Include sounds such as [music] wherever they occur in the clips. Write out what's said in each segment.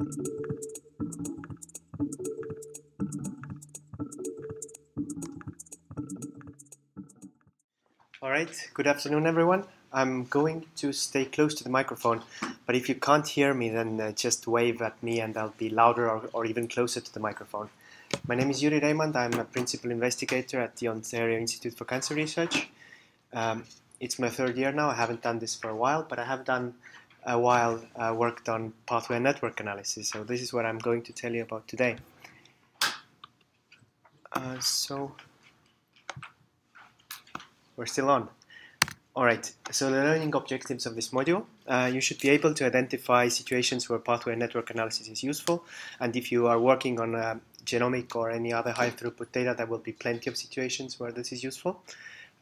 All right, good afternoon, everyone. I'm going to stay close to the microphone, but if you can't hear me, then uh, just wave at me and I'll be louder or, or even closer to the microphone. My name is Jüri Reimand. I'm a principal investigator at the Ontario Institute for Cancer Research. Um, it's my third year now. I haven't done this for a while, but I have done a while uh, worked on pathway network analysis. So this is what I'm going to tell you about today. Uh, so we're still on. Alright, so the learning objectives of this module. Uh, you should be able to identify situations where pathway network analysis is useful. And if you are working on genomic or any other high throughput data, there will be plenty of situations where this is useful.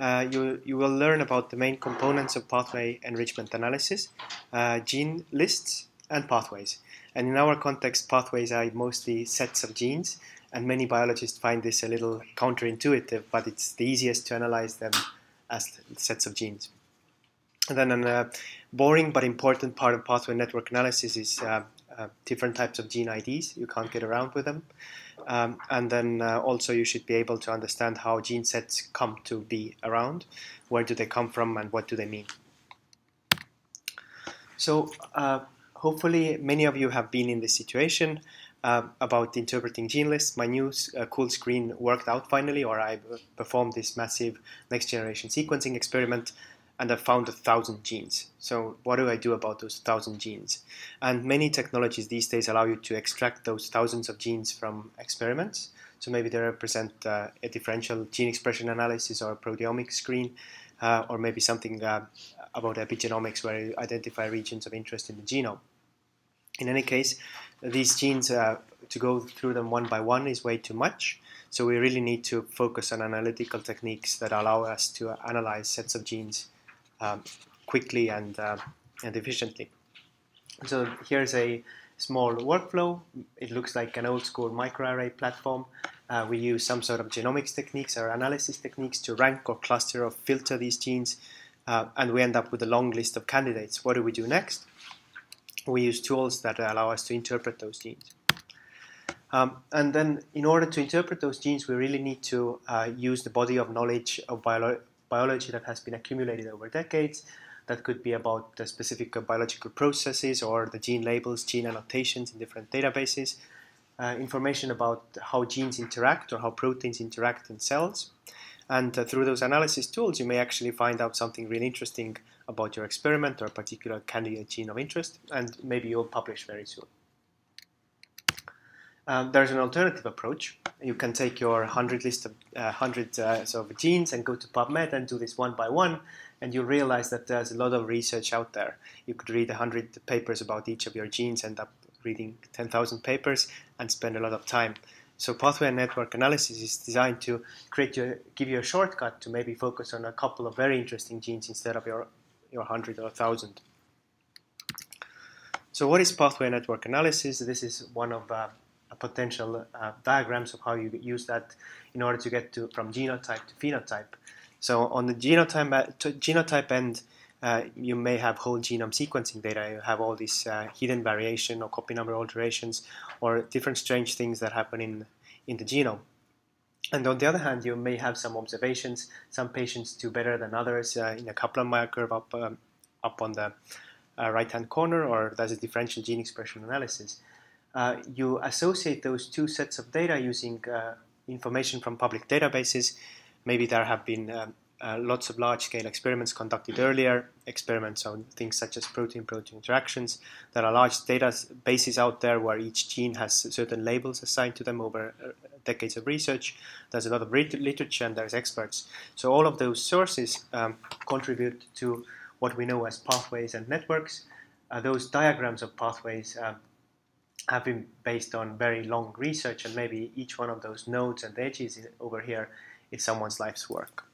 Uh, you, you will learn about the main components of pathway enrichment analysis, uh, gene lists, and pathways. And in our context, pathways are mostly sets of genes, and many biologists find this a little counterintuitive, but it's the easiest to analyze them as sets of genes. And then a uh, boring but important part of pathway network analysis is uh, uh, different types of gene IDs. You can't get around with them. Um, and then uh, also you should be able to understand how gene sets come to be around, where do they come from, and what do they mean. So uh, hopefully many of you have been in this situation uh, about interpreting gene lists. My new uh, cool screen worked out finally, or I performed this massive next generation sequencing experiment and I found a thousand genes. So what do I do about those thousand genes? And many technologies these days allow you to extract those thousands of genes from experiments. So maybe they represent uh, a differential gene expression analysis or a proteomic screen, uh, or maybe something uh, about epigenomics where you identify regions of interest in the genome. In any case, these genes, uh, to go through them one by one is way too much. So we really need to focus on analytical techniques that allow us to analyze sets of genes um, quickly and, uh, and efficiently. So here's a small workflow. It looks like an old school microarray platform. Uh, we use some sort of genomics techniques or analysis techniques to rank or cluster or filter these genes, uh, and we end up with a long list of candidates. What do we do next? we use tools that allow us to interpret those genes. Um, and then in order to interpret those genes, we really need to uh, use the body of knowledge of bio biology that has been accumulated over decades. That could be about the specific biological processes or the gene labels, gene annotations in different databases, uh, information about how genes interact or how proteins interact in cells. And uh, through those analysis tools, you may actually find out something really interesting about your experiment or a particular candidate gene of interest, and maybe you'll publish very soon. Um, there's an alternative approach. You can take your 100 list of uh, 100 uh, sort of genes and go to PubMed and do this one by one, and you realize that there's a lot of research out there. You could read 100 papers about each of your genes, end up reading 10,000 papers, and spend a lot of time. So pathway and network analysis is designed to create your, give you a shortcut to maybe focus on a couple of very interesting genes instead of your your 100 or 1000. So what is pathway network analysis? This is one of uh, potential uh, diagrams of how you use that in order to get to from genotype to phenotype. So on the genotype, uh, genotype end, uh, you may have whole genome sequencing data. You have all these uh, hidden variation or copy number alterations or different strange things that happen in, in the genome. And on the other hand, you may have some observations. Some patients do better than others uh, in a Kaplan-Meier curve up, um, up on the uh, right-hand corner, or there's a differential gene expression analysis. Uh, you associate those two sets of data using uh, information from public databases. Maybe there have been um, uh, lots of large-scale experiments conducted earlier, experiments on things such as protein-protein interactions. There are large databases out there where each gene has certain labels assigned to them over uh, decades of research. There's a lot of literature and there's experts. So all of those sources um, contribute to what we know as pathways and networks. Uh, those diagrams of pathways um, have been based on very long research and maybe each one of those nodes and edges over here is someone's life's work.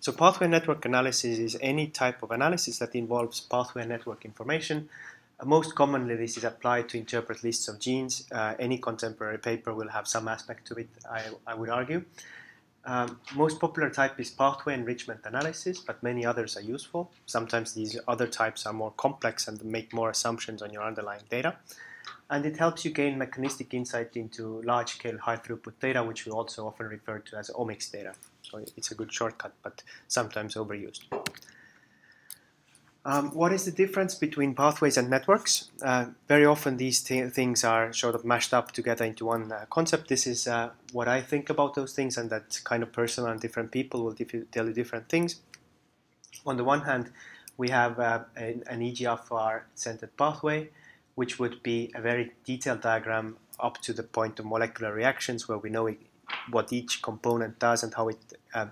So pathway network analysis is any type of analysis that involves pathway network information. Uh, most commonly, this is applied to interpret lists of genes. Uh, any contemporary paper will have some aspect to it, I, I would argue. Um, most popular type is pathway enrichment analysis, but many others are useful. Sometimes these other types are more complex and make more assumptions on your underlying data. And it helps you gain mechanistic insight into large-scale high-throughput data, which we also often refer to as omics data. So it's a good shortcut, but sometimes overused. Um, what is the difference between pathways and networks? Uh, very often these things are sort of mashed up together into one uh, concept. This is uh, what I think about those things, and that's kind of personal, and different people will tell you different things. On the one hand, we have uh, an, an EGFR-centered pathway, which would be a very detailed diagram up to the point of molecular reactions, where we know what each component does and how it um,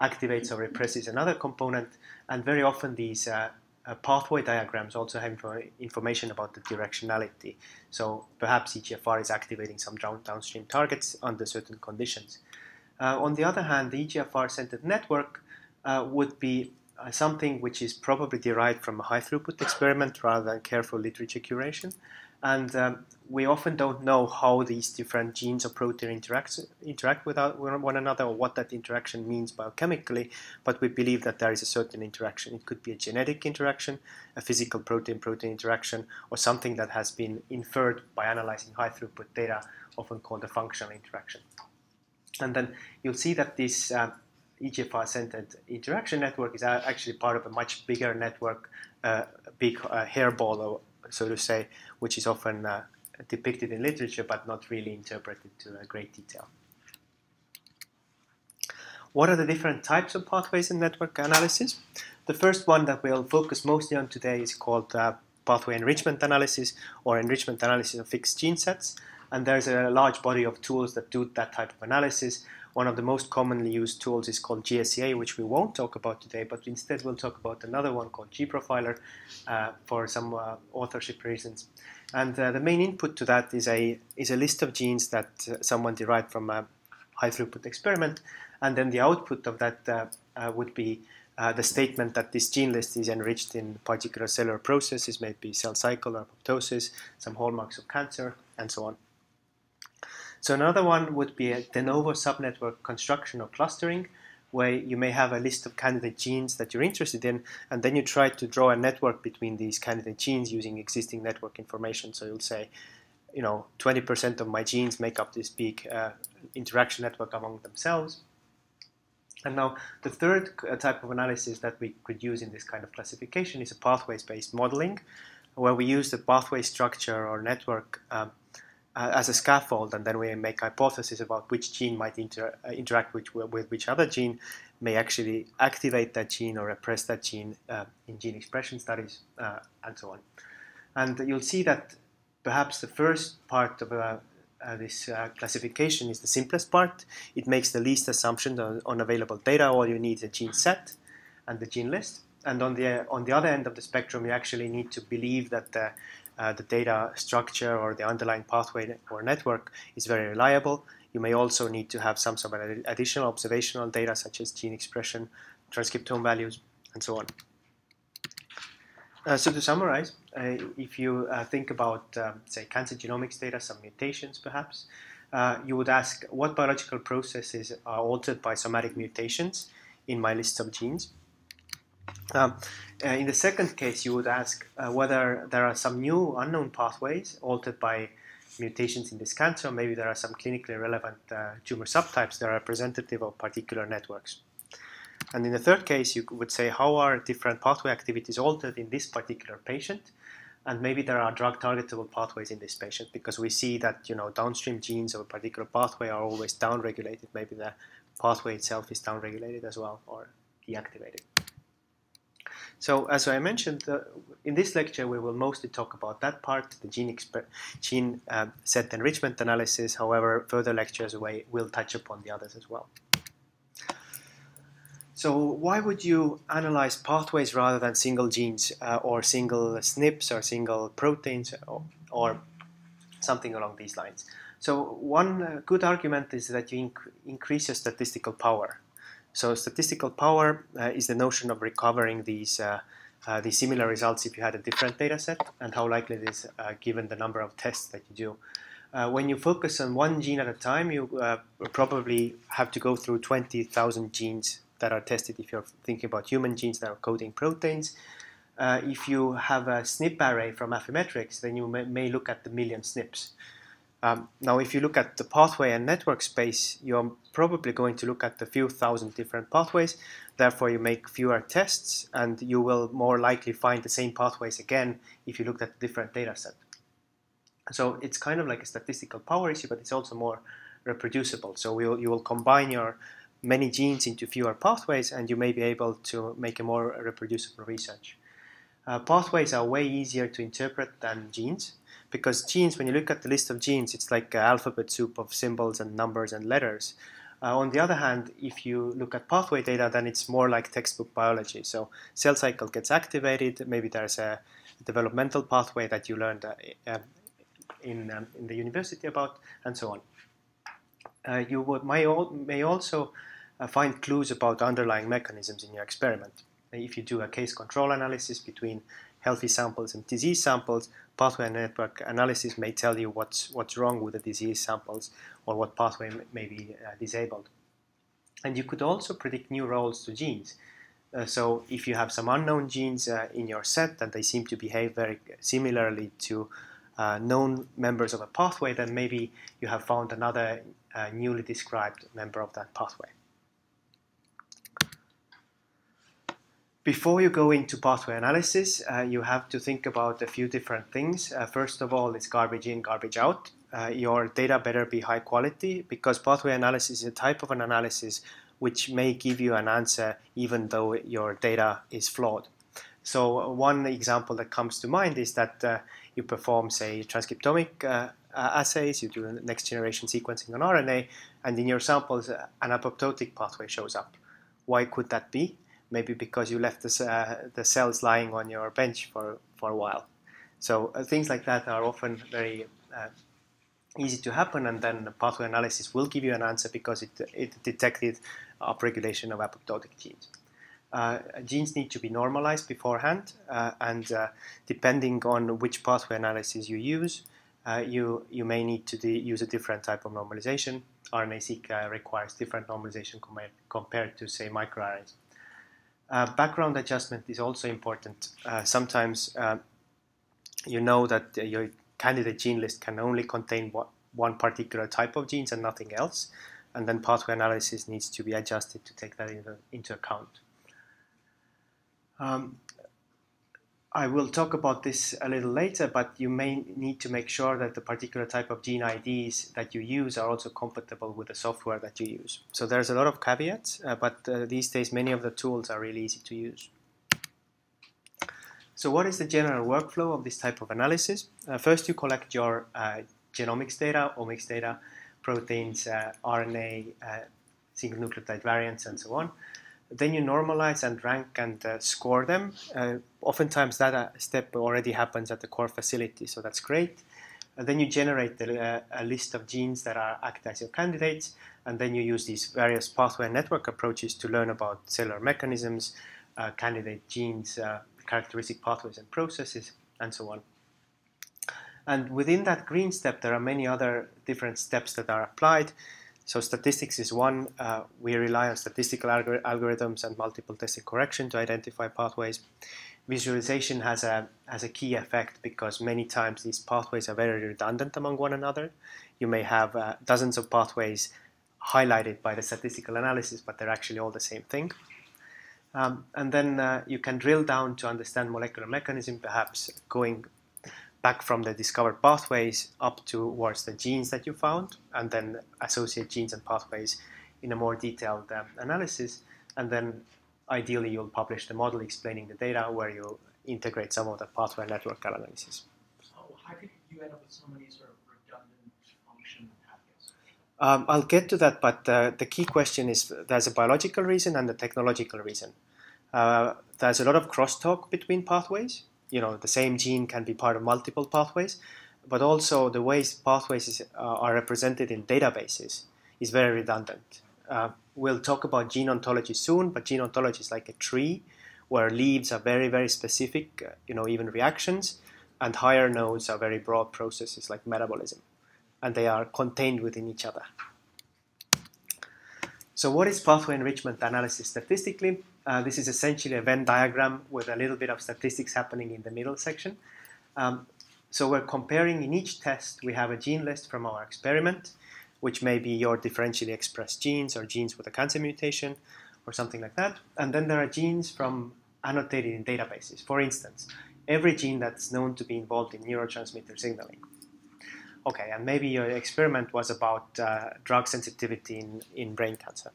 activates or represses another component and very often these uh, uh, pathway diagrams also have information about the directionality. So perhaps EGFR is activating some down downstream targets under certain conditions. Uh, on the other hand, the EGFR-centered network uh, would be uh, something which is probably derived from a high throughput experiment rather than careful literature curation. And um, we often don't know how these different genes or protein interact, interact with one another or what that interaction means biochemically, but we believe that there is a certain interaction. It could be a genetic interaction, a physical protein-protein interaction, or something that has been inferred by analyzing high-throughput data, often called a functional interaction. And then you'll see that this uh, EGFR-centered interaction network is actually part of a much bigger network, uh, big uh, hairball, so to say, which is often uh, depicted in literature but not really interpreted to a great detail. What are the different types of pathways in network analysis? The first one that we'll focus mostly on today is called uh, pathway enrichment analysis or enrichment analysis of fixed gene sets. And there's a large body of tools that do that type of analysis. One of the most commonly used tools is called GSEA, which we won't talk about today, but instead we'll talk about another one called gProfiler uh, for some uh, authorship reasons. And uh, the main input to that is a, is a list of genes that uh, someone derived from a high throughput experiment. And then the output of that uh, uh would be the statement that this gene list is enriched in particular cellular processes, maybe cell cycle or apoptosis, some hallmarks of cancer, and so on. So another one would be a de novo subnetwork construction or clustering, where you may have a list of candidate genes that you're interested in, and then you try to draw a network between these candidate genes using existing network information. So you'll say, you know, 20% of my genes make up this big uh, interaction network among themselves. And now the third uh, type of analysis that we could use in this kind of classification is a pathways-based modeling, where we use the pathway structure or network um, uh, as a scaffold, and then we make hypotheses about which gene might inter uh, interact with, with which other gene, may actually activate that gene or repress that gene uh, in gene expression studies, uh, and so on. And you'll see that perhaps the first part of uh, uh, this classification is the simplest part. It makes the least assumptions on, on, available data. All you need is a gene set and the gene list. And on the on the other end of the spectrum, you actually need to believe that the uh, the data structure or the underlying pathway or network is very reliable. You may also need to have some sort of additional observational data such as gene expression, transcriptome values, and so on. Uh, so to summarize, uh, if you uh, think about, um, say, cancer genomics data, some mutations perhaps, uh, you would ask what biological processes are altered by somatic mutations in my list of genes. Um, uh, in the second case, you would ask uh, whether there are some new unknown pathways altered by mutations in this cancer. Maybe there are some clinically relevant uh, tumor subtypes that are representative of particular networks. And in the third case, you would say how are different pathway activities altered in this particular patient? And maybe there are drug targetable pathways in this patient because we see that you know downstream genes of a particular pathway are always downregulated. Maybe the pathway itself is downregulated as well or deactivated. So as I mentioned, uh, in this lecture we will mostly talk about that part, the gene, gene uh, set enrichment analysis. However, further lectures we will touch upon the others as well. So why would you analyze pathways rather than single genes uh, or single SNPs or single proteins or, or, something along these lines? So one uh, good argument is that you inc increase your statistical power. So statistical power uh, is the notion of recovering these uh, uh, these similar results if you had a different data set and how likely it is uh, given the number of tests that you do. Uh, when you focus on one gene at a time, you uh, probably have to go through 20,000 genes that are tested if you're thinking about human genes that are coding proteins. If you have a SNP array from Affymetrix, then you may, may look at the million SNPs. Um, now, if you look at the pathway and network space, you're probably going to look at a few thousand different pathways. Therefore, you make fewer tests, and you will more likely find the same pathways again if you looked at a different data set. So it's kind of like a statistical power issue, but it's also more reproducible. So we'll, you will combine your many genes into fewer pathways, and you may be able to make a more reproducible research. Uh, pathways are way easier to interpret than genes because genes, when you look at the list of genes, it's like an alphabet soup of symbols and numbers and letters. Uh, on the other hand, if you look at pathway data, then it's more like textbook biology. So cell cycle gets activated. Maybe there's a developmental pathway that you learned uh, uh in, um, in the university about, and so on. Uh, you would, may, may also uh, find clues about underlying mechanisms in your experiment. If you do a case control analysis between healthy samples and disease samples, pathway network analysis may tell you what's, what's wrong with the disease samples or what pathway may be uh, disabled. And you could also predict new roles to genes. Uh, so if you have some unknown genes uh, in your set and they seem to behave very similarly to uh, known members of a pathway, then maybe you have found another uh, newly described member of that pathway. Before you go into pathway analysis, uh, you have to think about a few different things. Uh, first of all, it's garbage in, garbage out. Uh, your data better be high quality because pathway analysis is a type of an analysis which may give you an answer even though your data is flawed. So one example that comes to mind is that uh, you perform, say, transcriptomic uh, assays, you do next generation sequencing on RNA, and in your samples, uh, an apoptotic pathway shows up. Why could that be? Maybe because you left the, uh, the cells lying on your bench for, for a while. So uh, things like that are often very uh, easy to happen, and then pathway analysis will give you an answer because it, it detected upregulation of apoptotic genes. Uh, genes need to be normalized beforehand, uh, and uh, depending on which pathway analysis you use, you, you may need to use a different type of normalization. RNA-seq requires different normalization com compared to, say, microarrays. Uh, background adjustment is also important. Uh, sometimes uh, you know that your candidate gene list can only contain one particular type of genes and nothing else, and then pathway analysis needs to be adjusted to take that into, into account. Um, I will talk about this a little later, but you may need to make sure that the particular type of gene IDs that you use are also compatible with the software that you use. So there's a lot of caveats, uh, but uh, these days many of the tools are really easy to use. So what is the general workflow of this type of analysis? Uh, first you collect your uh, genomics data, omics data, proteins, uh, RNA, uh, single nucleotide variants, and so on. Then you normalize and rank and uh, score them. Uh, oftentimes that uh, step already happens at the core facility, so that's great. And then you generate the, uh, a list of genes that are act as your candidates, and then you use these various pathway network approaches to learn about cellular mechanisms, uh, candidate genes, uh, characteristic pathways and processes, and so on. And within that green step, there are many other different steps that are applied. So statistics is one. Uh, we rely on statistical algor algorithms and multiple testing correction to identify pathways. Visualization has a has a key effect because many times these pathways are very redundant among one another. You may have uh, dozens of pathways highlighted by the statistical analysis, but they're actually all the same thing. Um, and then uh, you can drill down to understand molecular mechanism, perhaps going back from the discovered pathways up towards the genes that you found, and then associate genes and pathways in a more detailed um, analysis. And then ideally, you'll publish the model explaining the data where you integrate some of the pathway network analysis. So, how did you end up with so many sort of redundant function pathways? Um, I'll get to that, but uh, the key question is there's a biological reason and a technological reason. Uh, there's a lot of crosstalk between pathways you know the same gene can be part of multiple pathways, but also the ways pathways is, uh, are represented in databases is very redundant. Uh, we'll talk about gene ontology soon, but gene ontology is like a tree where leaves are very very specific, uh, you know even reactions, and higher nodes are very broad processes like metabolism. and they are contained within each other. So what is pathway enrichment analysis statistically? Uh, this is essentially a Venn diagram with a little bit of statistics happening in the middle section. Um, so we're comparing in each test, we have a gene list from our experiment, which may be your differentially expressed genes or genes with a cancer mutation or something like that. And then there are genes from annotated in databases. For instance, every gene that's known to be involved in neurotransmitter signaling. Okay, and maybe your experiment was about uh, drug sensitivity in, in brain cancer.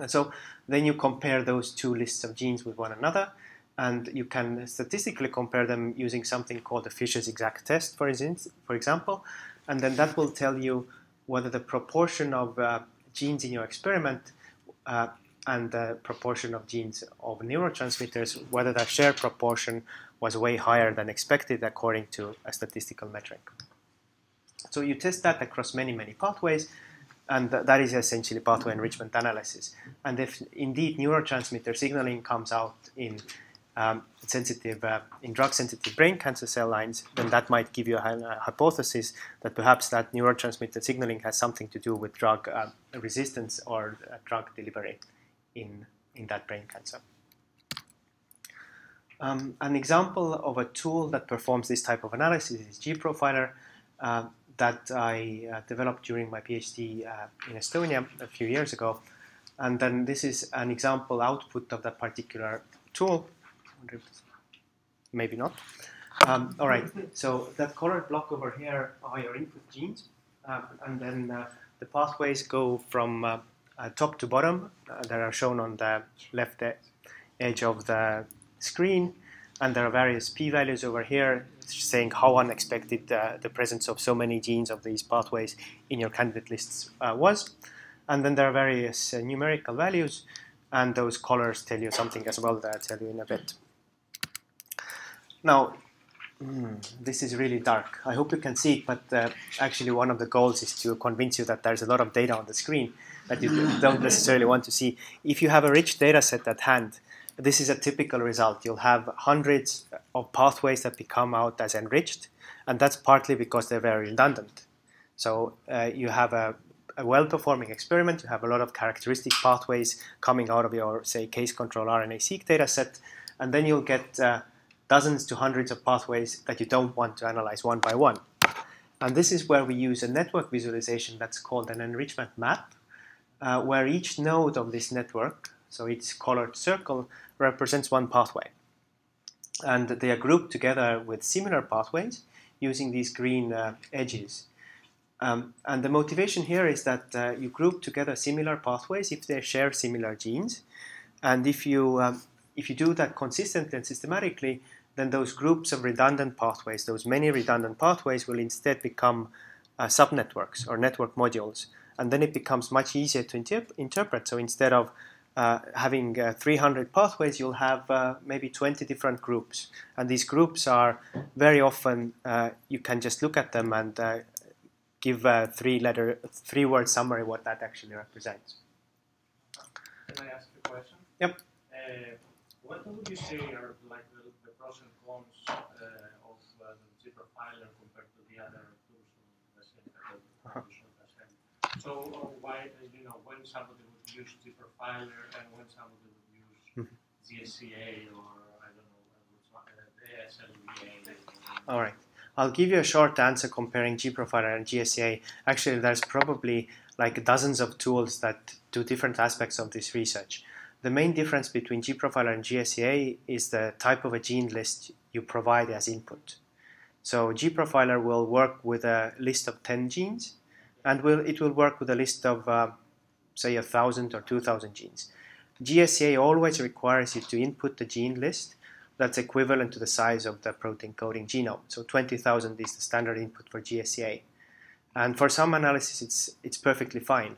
And so then you compare those two lists of genes with one another, and you can statistically compare them using something called the Fisher's exact test, for, instance, for example, and then that will tell you whether the proportion of uh, genes in your experiment uh, and the proportion of genes of neurotransmitters, whether that share proportion was way higher than expected according to a statistical metric. So you test that across many, many pathways, and th that is essentially pathway enrichment analysis. And if indeed neurotransmitter signaling comes out in um, sensitive, uh, in drug-sensitive brain cancer cell lines, then that might give you a, a, hypothesis that perhaps that neurotransmitter signaling has something to do with drug uh, resistance or uh, drug delivery in, in that brain cancer. Um, an example of a tool that performs this type of analysis is gProfiler uh, that I uh, developed during my PhD uh, in Estonia a few years ago. And then this is an example output of that particular tool. Maybe not. Um, all right, so that colored block over here are your input genes. Um, and then uh, the pathways go from uh, uh, top to bottom uh, that are shown on the left edge of the screen. And there are various p-values over here saying how unexpected uh, the presence of so many genes of these pathways in your candidate lists uh, was. And then there are various uh, numerical values, and those colors tell you something as well that I'll tell you in a bit. Now, mm, this is really dark. I hope you can see it, but uh, actually one of the goals is to convince you that there's a lot of data on the screen that you don't necessarily want to see. If you have a rich data set at hand, this is a typical result. You'll have hundreds of pathways that become out as enriched, and that's partly because they're very redundant. So uh, you have a, a well-performing experiment, you have a lot of characteristic pathways coming out of your, say, case control RNA-seq data set, and then you'll get uh, dozens to hundreds of pathways that you don't want to analyze one by one. And this is where we use a network visualization that's called an enrichment map, uh, where each node of this network, so each colored circle, represents one pathway. And they are grouped together with similar pathways using these green uh, edges. Um, and the motivation here is that uh, you group together similar pathways if they share similar genes. And if you, um, if you do that consistently and systematically, then those groups of redundant pathways, those many redundant pathways, will instead become uh, subnetworks or network modules. And then it becomes much easier to inter interpret. So instead of uh, having uh, 300 pathways, you'll have uh, maybe 20 different groups. And these groups are very often, uh, you can just look at them and uh, give a three letter, three word summary what that actually represents. Can I ask a question? Yep. what would you say are like the, the pros and cons of the gProfiler compared to the other tools the same. [laughs] So why, you know, when somebody would use gProfiler and when somebody would use mm-hmm. GSEA or I don't know, uh, ASLVA. All right. I'll give you a short answer comparing gProfiler and GSEA. Actually, there's probably like dozens of tools that do different aspects of this research. The main difference between gProfiler and GSEA is the type of a gene list you provide as input. So gProfiler will work with a list of 10 genes, and will, it will work with a list of uh, say a thousand or two thousand genes. GSEA always requires you to input the gene list that's equivalent to the size of the protein coding genome. So 20,000 is the standard input for GSEA. And for some analysis, it's, it's perfectly fine.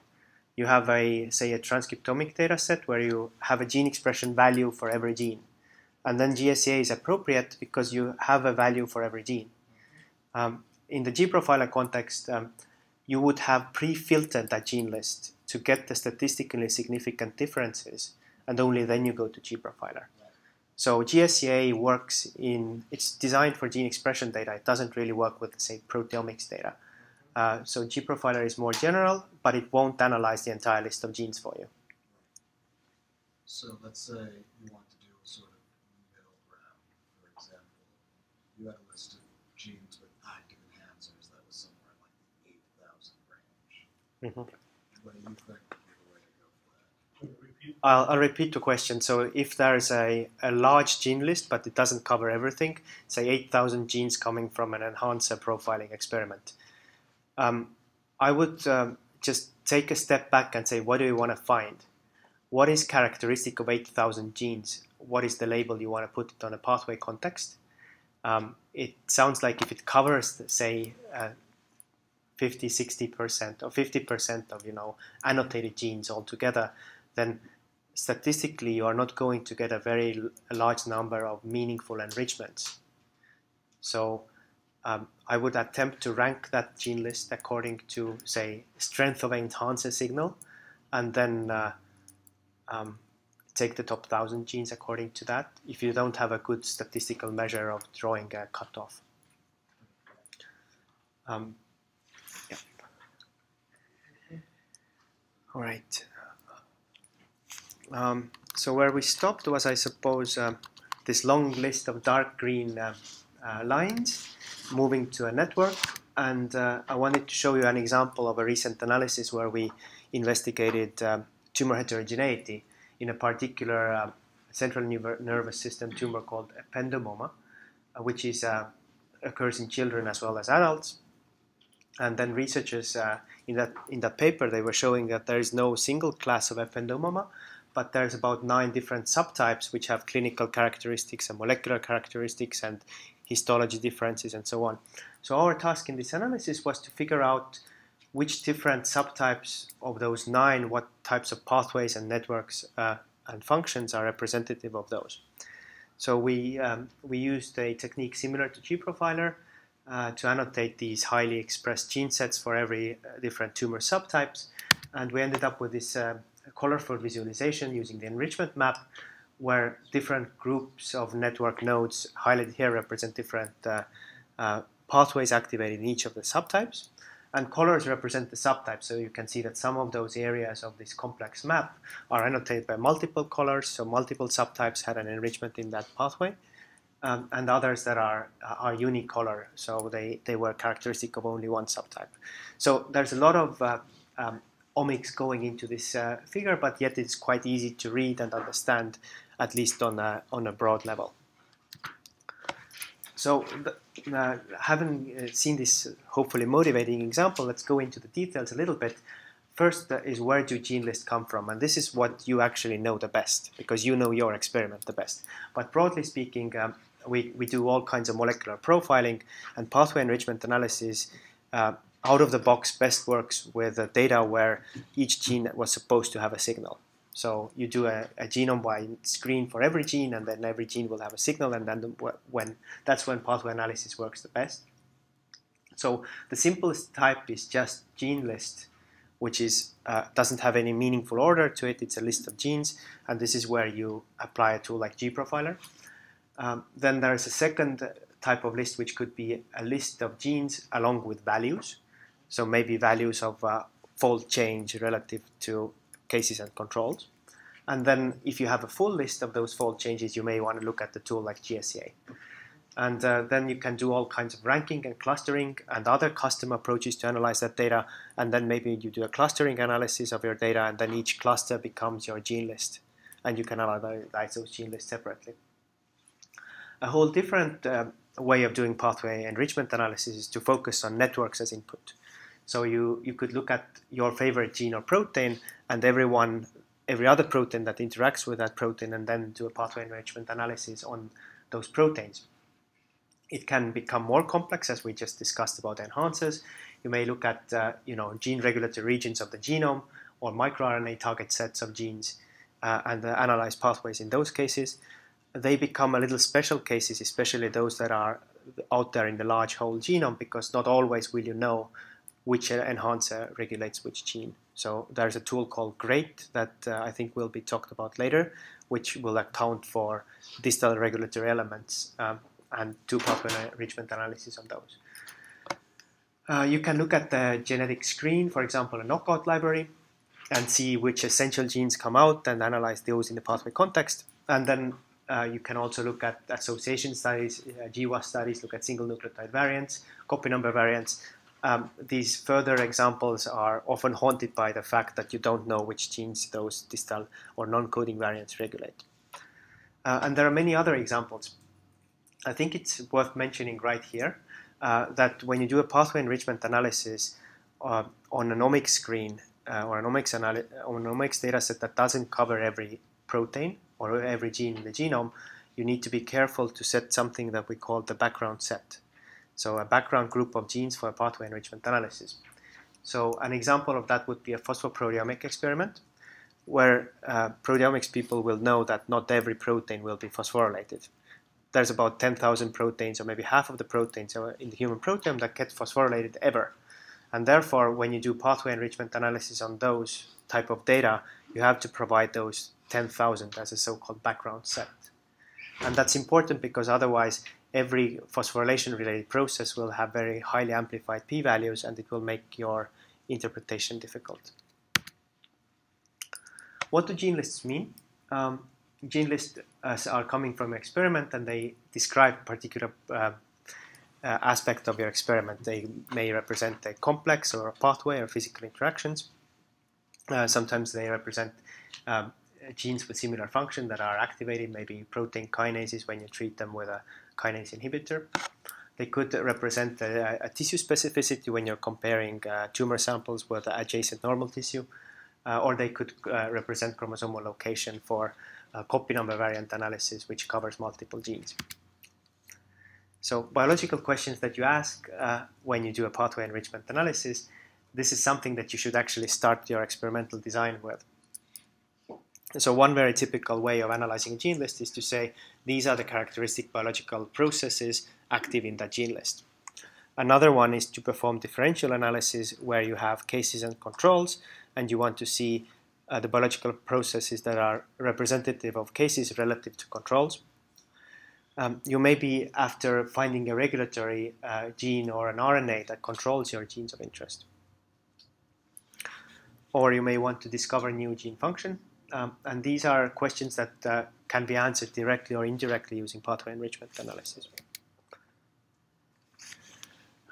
You have a, say, a transcriptomic data set where you have a gene expression value for every gene. And then GSEA is appropriate because you have a value for every gene. Um, in the gProfiler context, um, you would have pre-filtered that gene list to get the statistically significant differences, and only then you go to gProfiler. So GSEA works in, it's designed for gene expression data. It doesn't really work with, say, proteomics data. Uh, so gprofiler is more general, but it won't analyze the entire list of genes for you. So let's say you want to do a sort of middle ground, for example. You had a list of genes with active enhancers that was somewhere like the 8,000 you repeat? I'll, I'll repeat the question. So if there's a, a large gene list, but it doesn't cover everything, say 8,000 genes coming from an enhancer profiling experiment, um, I would um, just take a step back and say, what do you want to find? What is characteristic of 8,000 genes? What is the label you want to put it on a pathway context? Um, it sounds like if it covers, say, uh, 50, 60% or 50% of, you know, annotated genes altogether, then statistically you are not going to get a very large number of meaningful enrichments. So um, I would attempt to rank that gene list according to, say, strength of enhancer signal, and then uh, um, take the top thousand genes according to that. If you don't have a good statistical measure of drawing a cutoff. Um, All right. Um, so where we stopped was, I suppose, um this long list of dark green uh, uh, lines moving to a network. And uh, I wanted to show you an example of a recent analysis where we investigated um, tumor heterogeneity in a particular uh, central nervous system tumor called ependymoma, uh, which is uh, occurs in children as well as adults. And then researchers uh, in that in that paper they were showing that there is no single class of ependymoma, but there's about nine different subtypes which have clinical characteristics and molecular characteristics and histology differences and so on. So our task in this analysis was to figure out which different subtypes of those nine, what types of pathways and networks uh, and functions are representative of those. So we um, we used a technique similar to gprofiler uh, to annotate these highly expressed gene sets for every uh, different tumor subtypes, and we ended up with this uh, colorful visualization using the enrichment map, where different groups of network nodes highlighted here represent different uh, uh, pathways activated in each of the subtypes. And colors represent the subtypes, so you can see that some of those areas of this complex map are annotated by multiple colors, so multiple subtypes had an enrichment in that pathway, um, and others that are are unicolor, so they, they were characteristic of only one subtype. So there's a lot of uh, um, omics going into this uh, figure, but yet it's quite easy to read and understand, at least on a, on a broad level. So, uh, having uh, seen this hopefully motivating example, let's go into the details a little bit. First uh, is where do gene lists come from, and this is what you actually know the best because you know your experiment the best. But broadly speaking, um, we, we do all kinds of molecular profiling and pathway enrichment analysis. Uh, out of the box best works with uh, data where each gene was supposed to have a signal. So you do a, a genome-wide screen for every gene, and then every gene will have a signal, and then the, when that's when pathway analysis works the best. So the simplest type is just gene list, which is uh, doesn't have any meaningful order to it. It's a list of genes, and this is where you apply a tool like gprofiler. Um, then there is a second type of list, which could be a list of genes along with values. So maybe values of uh, fold change relative to cases and controls. And then if you have a full list of those fold changes, you may want to look at the tool like GSEA. And uh, then you can do all kinds of ranking and clustering and other custom approaches to analyze that data. And then maybe you do a clustering analysis of your data, and then each cluster becomes your gene list. And you can analyze those gene lists separately. A whole different uh, way of doing pathway enrichment analysis is to focus on networks as input. So you, you could look at your favorite gene or protein and everyone, every other protein that interacts with that protein and then do a pathway enrichment analysis on those proteins. It can become more complex as we just discussed about enhancers. You may look at uh, you know, gene regulatory regions of the genome or microRNA target sets of genes uh, and uh, analyze pathways in those cases. They become a little special cases, especially those that are out there in the large whole genome, because not always will you know which enhancer regulates which gene. So there's a tool called GREAT that uh, I think will be talked about later, which will account for distal regulatory elements um, and pathway enrichment analysis on those. Uh, you can look at the genetic screen, for example, a knockout library, and see which essential genes come out and analyze those in the pathway context. And then uh, you can also look at association studies, uh, GWAS studies, look at single nucleotide variants, copy number variants. Um, these further examples are often haunted by the fact that you don't know which genes those distal or non-coding variants regulate. Uh, and there are many other examples. I think it's worth mentioning right here uh, that when you do a pathway enrichment analysis uh, on an omics screen uh, or an omics, omics data set that doesn't cover every protein or every gene in the genome, you need to be careful to set something that we call the background set. So a background group of genes for a pathway enrichment analysis. So an example of that would be a phosphoproteomic experiment where uh, proteomics people will know that not every protein will be phosphorylated. There's about 10,000 proteins, or maybe half of the proteins in the human proteome that get phosphorylated ever. And therefore, when you do pathway enrichment analysis on those type of data, you have to provide those 10,000 as a so-called background set. And that's important because otherwise every phosphorylation related process will have very highly amplified p-values and it will make your interpretation difficult. What do gene lists mean? Um, gene lists uh, are coming from an experiment and they describe a particular uh, uh, aspect of your experiment. They may represent a complex or a pathway or physical interactions. Uh, sometimes they represent um, genes with similar function that are activated, maybe protein kinases when you treat them with a kinase inhibitor. They could represent a, a tissue specificity when you're comparing uh, tumor samples with adjacent normal tissue uh, or they could uh, represent chromosomal location for copy number variant analysis, which covers multiple genes. So biological questions that you ask uh, when you do a pathway enrichment analysis, this is something that you should actually start your experimental design with. So one very typical way of analyzing a gene list is to say these are the characteristic biological processes active in that gene list. Another one is to perform differential analysis where you have cases and controls and you want to see uh, the biological processes that are representative of cases relative to controls. Um, you may be after finding a regulatory uh, gene or an RNA that controls your genes of interest. Or you may want to discover new gene function. Um, and these are questions that uh, can be answered directly or indirectly using pathway enrichment analysis.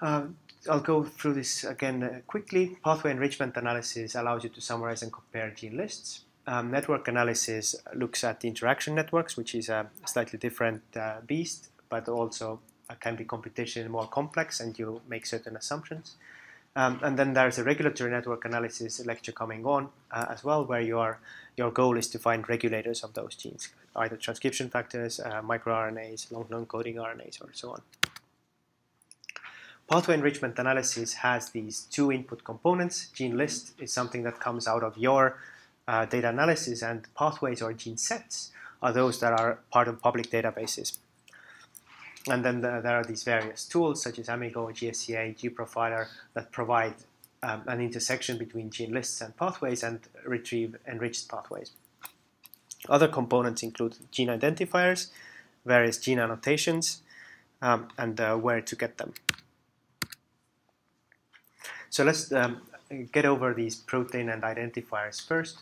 Um, I'll go through this again uh, quickly. Pathway enrichment analysis allows you to summarize and compare gene lists. Um, network analysis looks at the interaction networks, which is a slightly different uh, beast, but also uh, can be computationally more complex and you make certain assumptions. Um, and then there's a regulatory network analysis lecture coming on uh, as well, where your, your goal is to find regulators of those genes, either transcription factors, uh, microRNAs, long non-coding RNAs, or so on. Pathway enrichment analysis has these two input components. Gene list is something that comes out of your uh, data analysis, and pathways or gene sets are those that are part of public databases. And then the, there are these various tools such as Amigo, GSEA, GProfiler that provide um, an intersection between gene lists and pathways and retrieve enriched pathways. Other components include gene identifiers, various gene annotations, um, and uh, where to get them. So let's um, get over these protein and identifiers first.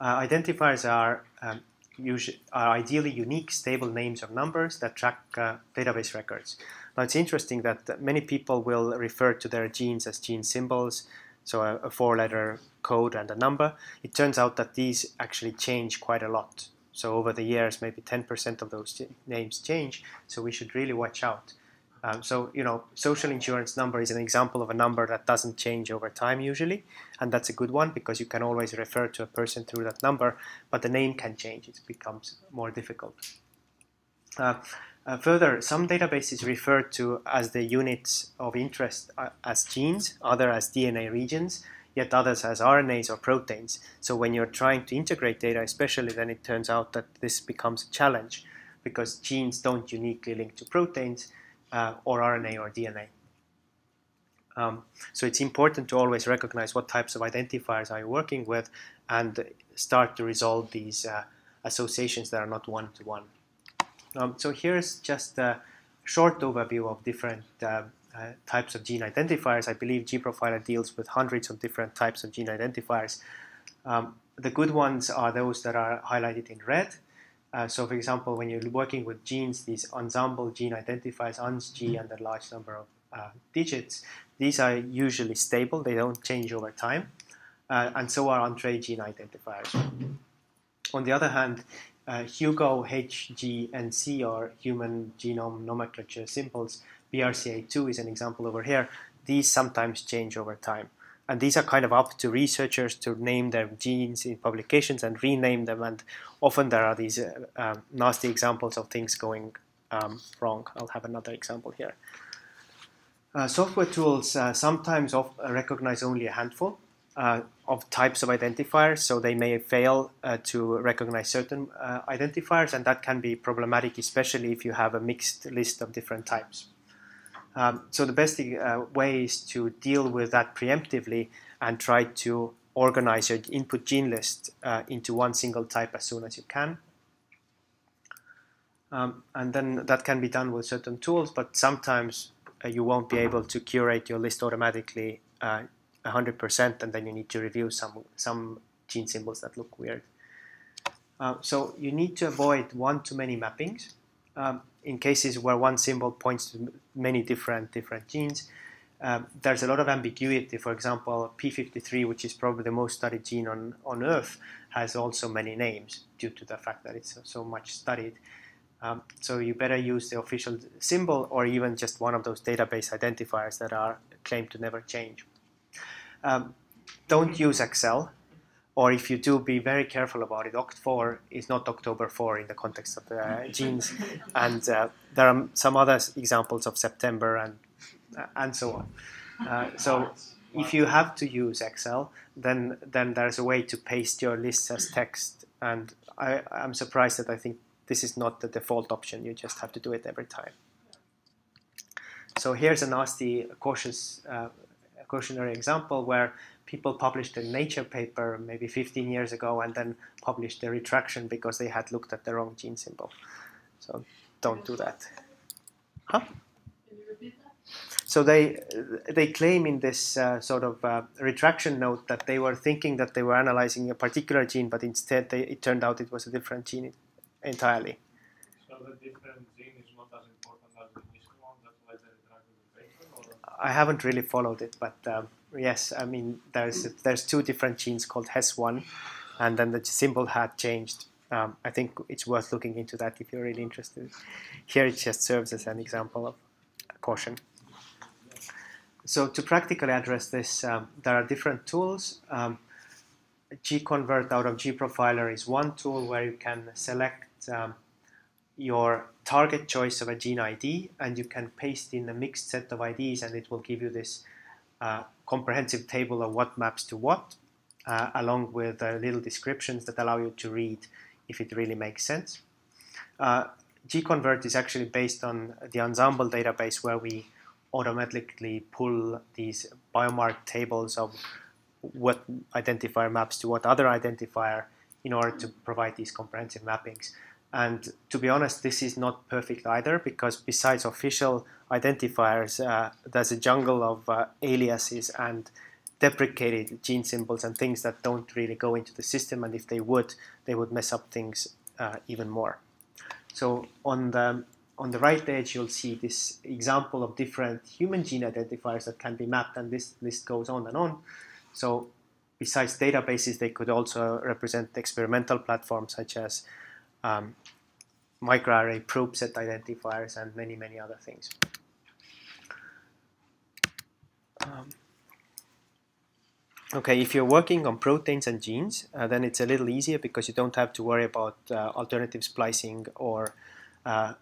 Uh, identifiers are, um, usually, are ideally unique, stable names of numbers that track uh, database records. Now it's interesting that many people will refer to their genes as gene symbols, so a, a four-letter code and a number. It turns out that these actually change quite a lot. So over the years, maybe 10% of those names change. So we should really watch out. Um, so, you know, social insurance number is an example of a number that doesn't change over time usually, and that's a good one because you can always refer to a person through that number, but the name can change. It becomes more difficult. Uh, uh, further, some databases refer to as the units of interest uh, as genes, other as DNA regions, yet others as RNAs or proteins. So when you're trying to integrate data, especially, then it turns out that this becomes a challenge because genes don't uniquely link to proteins, uh, or RNA or DNA. Um, so it's important to always recognize what types of identifiers are you working with and start to resolve these uh, associations that are not one-to-one. Um, so here's just a short overview of different uh, uh, types of gene identifiers. I believe gProfiler deals with hundreds of different types of gene identifiers. Um, the good ones are those that are highlighted in red. Uh, so, for example, when you're working with genes, these Ensembl gene identifiers, ENSG, and a large number of uh, digits, these are usually stable, they don't change over time, uh, and so are Entrez gene identifiers. On the other hand, uh, Hugo HGNC or Human Genome Nomenclature Symbols, BRCA2 is an example over here. These sometimes change over time. And these are kind of up to researchers to name their genes in publications and rename them. And often there are these uh, um, nasty examples of things going um, wrong. I'll have another example here. Uh, software tools uh, sometimes recognize only a handful uh, of types of identifiers, so they may fail uh, to recognize certain uh, identifiers, and that can be problematic, especially if you have a mixed list of different types. Um, so the best uh, way is to deal with that preemptively and try to organize your input gene list uh, into one single type as soon as you can. Um, and then that can be done with certain tools, but sometimes uh, you won't be able to curate your list automatically 100%, uh, and then you need to review some, some gene symbols that look weird. Uh, so you need to avoid one-to-many mappings. Um, in cases where one symbol points to many different different genes, um, there's a lot of ambiguity. For example, P53, which is probably the most studied gene on, on Earth, has also many names due to the fact that it's so much studied. Um, so you better use the official symbol or even just one of those database identifiers that are claimed to never change. Um, don't use Excel or if you do, be very careful about it. Oct4 is not October 4 in the context of uh, genes, and uh, there are some other examples of September and uh, and so on. Uh, so if you have to use Excel, then then there's a way to paste your lists as text, and I, I'm surprised that I think this is not the default option. You just have to do it every time. So here's a nasty cautious uh, cautionary example where people published a Nature paper maybe 15 years ago and then published a retraction because they had looked at the wrong gene symbol. So don't do that. Huh? So they they claim in this uh, sort of uh, retraction note that they were thinking that they were analyzing a particular gene, but instead they, it turned out it was a different gene entirely. So the different gene is not as important as the initial one. That's why they retracted the paper. Or? I haven't really followed it, but um, yes, I mean there's there's two different genes called HES1, and then the symbol had changed. Um, I think it's worth looking into that if you're really interested. Here it just serves as an example of caution. So to practically address this, um, there are different tools. Um, gconvert out of gprofiler is one tool where you can select um, your target choice of a gene ID and you can paste in a mixed set of IDs and it will give you this uh, comprehensive table of what maps to what, uh, along with uh, little descriptions that allow you to read if it really makes sense. Uh, gconvert is actually based on the Ensembl database where we automatically pull these BioMart tables of what identifier maps to what other identifier in order to provide these comprehensive mappings. And to be honest, this is not perfect either because besides official identifiers, uh, there's a jungle of uh, aliases and deprecated gene symbols and things that don't really go into the system. And if they would, they would mess up things uh, even more. So on the on the right edge, you'll see this example of different human gene identifiers that can be mapped, and this list goes on and on. So besides databases, they could also represent experimental platforms such as um, microarray probe set identifiers, and many, many other things. Um, okay, if you're working on proteins and genes, uh, then it's a little easier because you don't have to worry about uh, alternative splicing or, uh,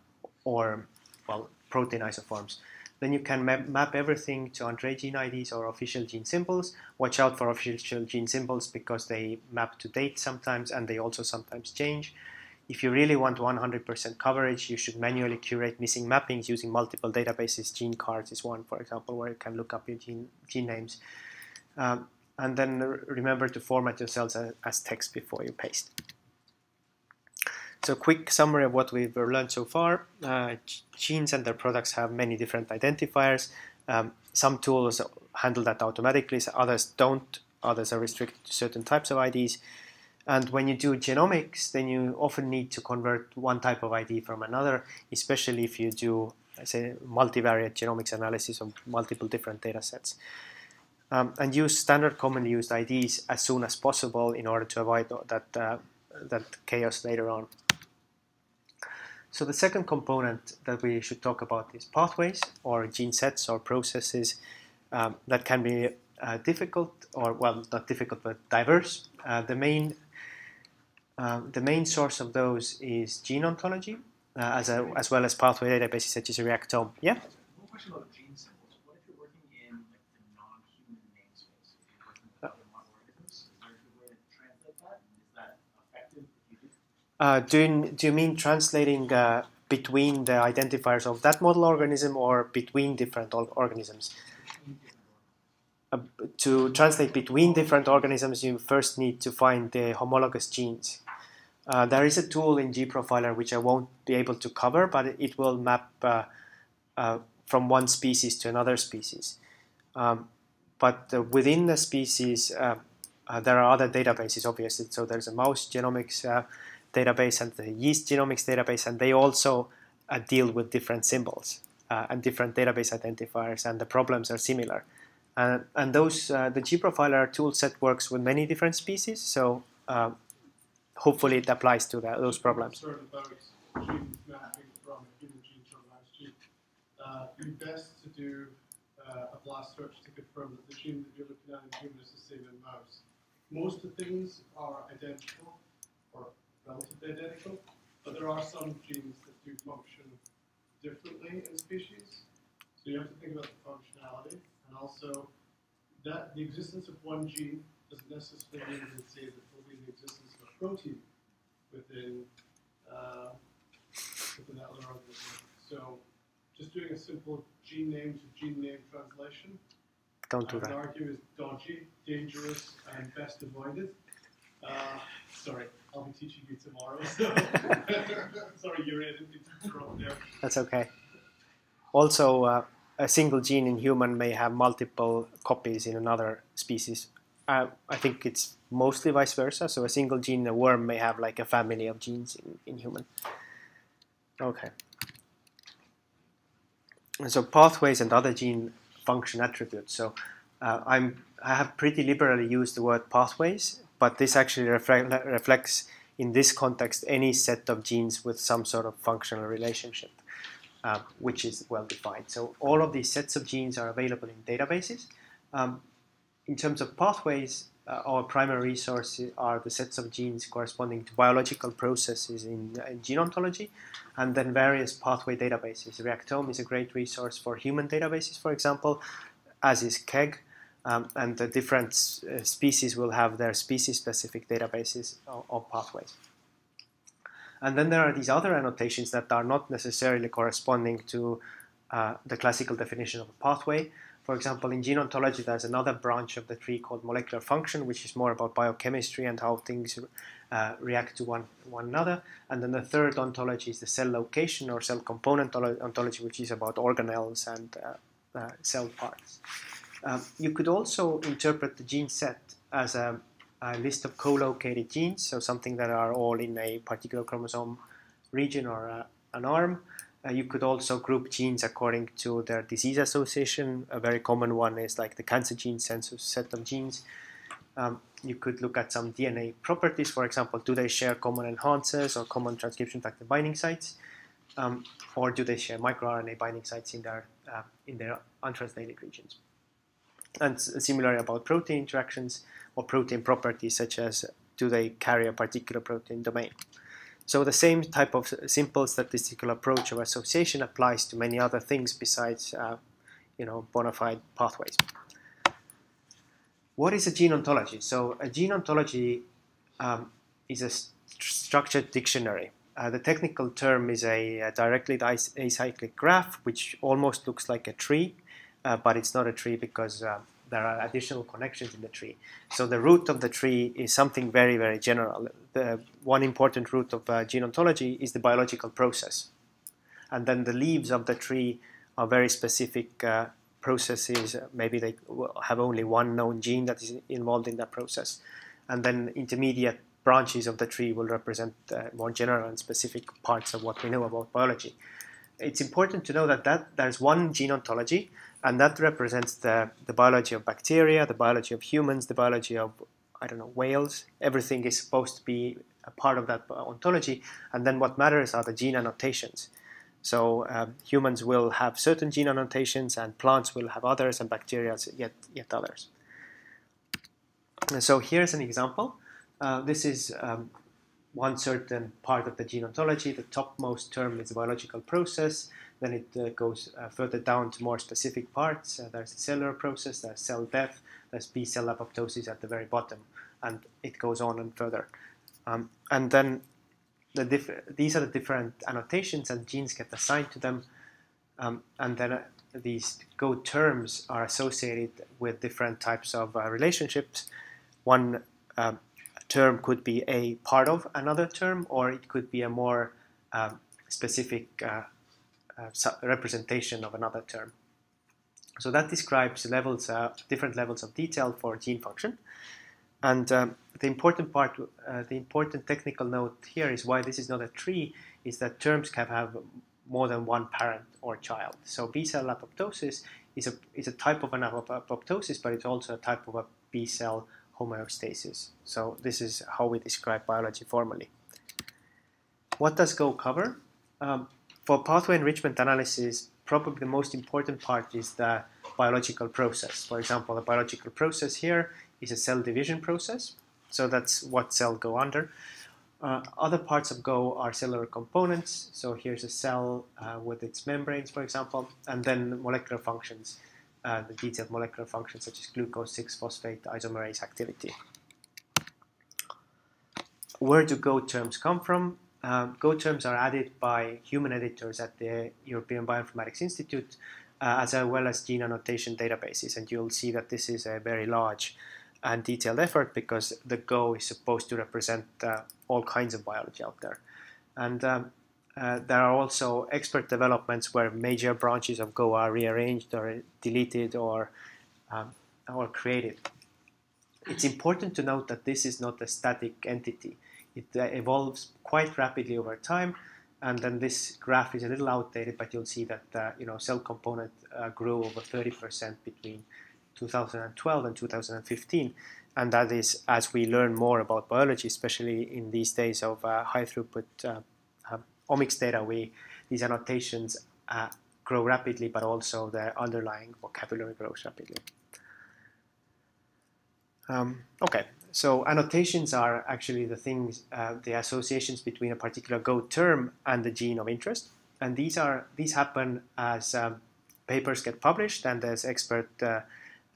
or well, protein isoforms. Then you can map, map everything to Entrez gene IDs or official gene symbols. Watch out for official gene symbols because they map to date sometimes and they also sometimes change. If you really want 100% coverage, you should manually curate missing mappings using multiple databases. GeneCards is one, for example, where you can look up your gene, gene names. Um, and then remember to format your cells as, text before you paste. So quick summary of what we've learned so far. Uh, genes and their products have many different identifiers. Um, some tools handle that automatically, others don't. Others are restricted to certain types of IDs. And when you do genomics, then you often need to convert one type of ID from another, especially if you do, say, multivariate genomics analysis of multiple different data sets. Um, and use standard commonly used IDs as soon as possible in order to avoid that, uh, that chaos later on. So the second component that we should talk about is pathways or gene sets or processes um, that can be uh, difficult or well not difficult but diverse. Uh, the main uh, the main source of those is gene ontology, uh, as, a, as well as pathway databases such as Reactome. Yeah? One question about gene symbols. What if you're working in like, the non-human namespace? If you're working with other model organisms, is there a good way to translate that? Is that effective if you do? Uh, do, you, do you mean translating uh, between the identifiers of that model organism or between different organisms? Uh, to translate between different organisms, you first need to find the homologous genes. Uh, there is a tool in gProfiler which I won't be able to cover, but it will map uh, uh, from one species to another species. Um, but uh, within the species, uh, uh, there are other databases, obviously. So there's a mouse genomics database and the yeast genomics database, and they also deal with different symbols and different database identifiers, and the problems are similar. and those, the gProfiler toolset works with many different species. So hopefully it applies to that, those problems. Uh, best to do uh, a blast search to confirm that the gene that you're looking at in human is the same in mouse. Most of the things are identical or relatively identical, but there are some genes that do function differently in species. So you have to think about the functionality and also that the existence of one gene doesn't necessarily mean say that will be the existence of protein within uh, within that other organism. So just doing a simple gene name to gene name translation, don't do I would that. argue is dodgy, dangerous, and best avoided. Uh, sorry, I'll be teaching you tomorrow. So [laughs] sorry, you're in. Interrupt there. That's okay. Also, uh, a single gene in human may have multiple copies in another species. Uh, I think it's mostly vice versa. So a single gene in a worm may have like a family of genes in, in human. Okay. And so pathways and other gene function attributes. So uh, I'm I have pretty liberally used the word pathways, but this actually reflect, reflects in this context any set of genes with some sort of functional relationship, uh, which is well defined. So all of these sets of genes are available in databases. Um, in terms of pathways, uh, our primary resources are the sets of genes corresponding to biological processes in, in, gene ontology, and then various pathway databases. Reactome is a great resource for human databases, for example, as is KEGG, um, and the different uh, species will have their species-specific databases of, of, pathways. And then there are these other annotations that are not necessarily corresponding to uh, the classical definition of a pathway, for example, in gene ontology, there's another branch of the tree called molecular function, which is more about biochemistry and how things uh, react to one, one another. And then the third ontology is the cell location or cell component ontology, which is about organelles and uh, uh, cell parts. Um, you could also interpret the gene set as a, a list of co-located genes, so something that are all in a particular chromosome region or uh, an arm. Uh, you could also group genes according to their disease association. A very common one is like the cancer gene census set of genes. Um, you could look at some DNA properties, for example, do they share common enhancers or common transcription factor binding sites, um, or do they share microRNA binding sites in their uh, in their untranslated regions? And similarly about protein interactions or protein properties, such as do they carry a particular protein domain. So the same type of simple statistical approach of association applies to many other things besides, uh, you know, bona fide pathways. What is a gene ontology? So a gene ontology um, is a st structured dictionary. Uh, the technical term is a, a directly acyclic graph, which almost looks like a tree, uh, but it's not a tree because uh, there are additional connections in the tree. So the root of the tree is something very, very general. The one important root of uh, gene ontology is the biological process. And then the leaves of the tree are very specific uh, processes, maybe they have only one known gene that is involved in that process. And then intermediate branches of the tree will represent uh, more general and specific parts of what we know about biology. It's important to know that, that there's one gene ontology, and that represents the, the biology of bacteria, the biology of humans, the biology of, I don't know, whales. Everything is supposed to be a part of that ontology, and then what matters are the gene annotations. So um, humans will have certain gene annotations, and plants will have others, and bacteria yet yet others. And so here's an example. Uh, this is um, one certain part of the gene ontology. The topmost term is biological process. Then it uh, goes uh, further down to more specific parts. Uh, there's the cellular process, there's cell death, there's B cell apoptosis at the very bottom, and it goes on and further. Um, and then the these are the different annotations and genes get assigned to them. Um, and then uh, these Go terms are associated with different types of uh, relationships. One um, term could be a part of another term, or it could be a more um, specific uh, uh, representation of another term. So that describes levels, uh, different levels of detail for gene function. And um, the important part, uh, the important technical note here is why this is not a tree, is that terms can have more than one parent or child. So B cell apoptosis is a, is a type of an apoptosis, but it's also a type of a B cell homeostasis. So this is how we describe biology formally. What does Go cover? Um, for pathway enrichment analysis, probably the most important part is the biological process. For example, the biological process here is a cell division process. So that's what cell go under. Uh, other parts of Go are cellular components. So here's a cell uh, with its membranes, for example, and then molecular functions, uh, the detailed molecular functions such as glucose 6-phosphate isomerase activity. Where do Go terms come from? Um, Go terms are added by human editors at the European Bioinformatics Institute, uh, as well as gene annotation databases, and you'll see that this is a very large and detailed effort because the Go is supposed to represent uh, all kinds of biology out there. And um, uh, there are also expert developments where major branches of Go are rearranged or deleted or, um, or created. It's important to note that this is not a static entity. It uh, evolves quite rapidly over time, and then this graph is a little outdated, but you'll see that uh, you know cell component uh, grew over 30% between 2012 and 2015. And that is as we learn more about biology, especially in these days of uh, high throughput omics data, we these annotations uh, grow rapidly, but also the underlying vocabulary grows rapidly. Um, okay, so annotations are actually the things, uh, the associations between a particular Go term and the gene of interest, and these are these happen as um, papers get published and as expert uh,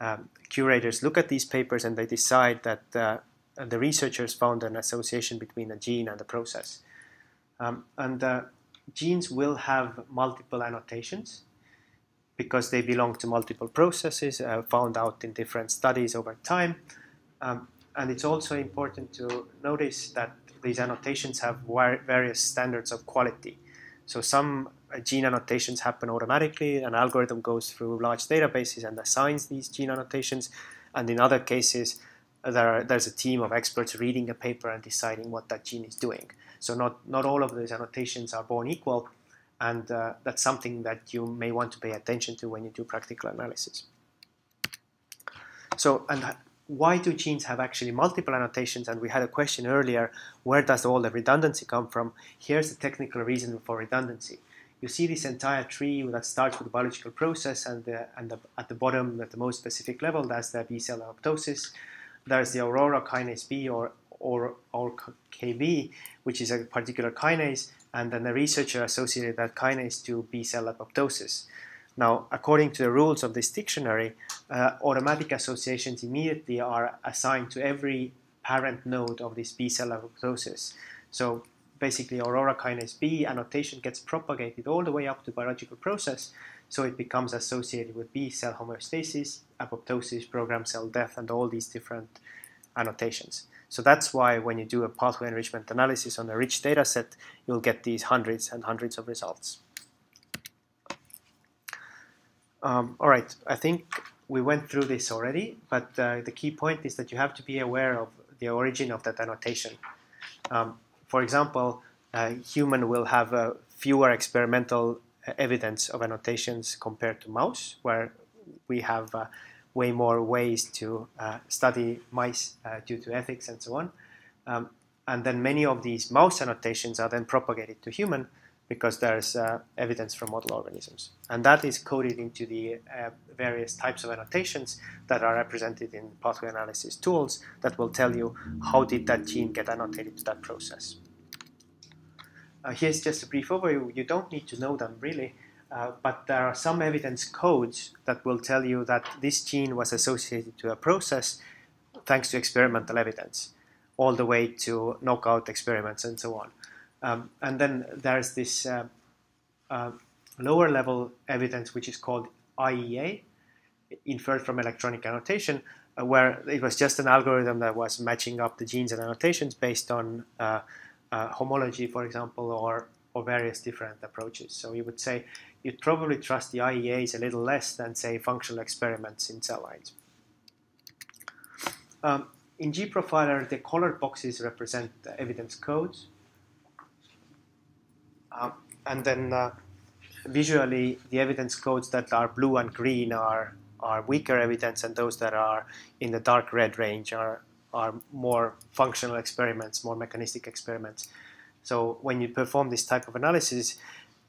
um, curators look at these papers and they decide that uh, the researchers found an association between a gene and the process. Um, and uh, genes will have multiple annotations because they belong to multiple processes uh, found out in different studies over time. Um, and it's also important to notice that these annotations have various standards of quality. So some gene annotations happen automatically. An algorithm goes through large databases and assigns these gene annotations. And in other cases, there are, there's a team of experts reading a paper and deciding what that gene is doing. So not, not all of these annotations are born equal, and uh, that's something that you may want to pay attention to when you do practical analysis. So, and why do genes have actually multiple annotations? And we had a question earlier, where does all the redundancy come from? Here's the technical reason for redundancy you see this entire tree that starts with the biological process and, the, and the, at the bottom at the most specific level that's the B cell apoptosis. There's the aurora kinase B or, or, or KB, which is a particular kinase, and then the researcher associated that kinase to B cell apoptosis. Now, according to the rules of this dictionary, uh, automatic associations immediately are assigned to every parent node of this B cell apoptosis. So basically aurora kinase B annotation gets propagated all the way up to biological process, so it becomes associated with B cell homeostasis, apoptosis, programmed cell death, and all these different annotations. So that's why when you do a pathway enrichment analysis on a rich data set, you'll get these hundreds and hundreds of results. Um, all right, I think we went through this already, but uh, the key point is that you have to be aware of the origin of that annotation. Um, for example, human will have uh, fewer experimental evidence of annotations compared to mouse, where we have uh, way more ways to uh, study mice uh, due to ethics and so on. Um, and then many of these mouse annotations are then propagated to human because there's uh, evidence from model organisms. And that is coded into the uh, various types of annotations that are represented in pathway analysis tools that will tell you how did that gene get annotated to that process. Uh, here's just a brief overview. You don't need to know them really, uh, but there are some evidence codes that will tell you that this gene was associated to a process thanks to experimental evidence, all the way to knockout experiments and so on. Um, and then there's this uh, uh, lower level evidence which is called IEA, inferred from electronic annotation, uh, where it was just an algorithm that was matching up the genes and annotations based on uh, homology, for example, or, or various different approaches. So you would say you'd probably trust the IEAs a little less than, say, functional experiments in cell lines. Um, in gProfiler, the colored boxes represent the evidence codes. Um, and then uh, visually, the evidence codes that are blue and green are, are weaker evidence, and those that are in the dark red range are, are more functional experiments, more mechanistic experiments. So when you perform this type of analysis,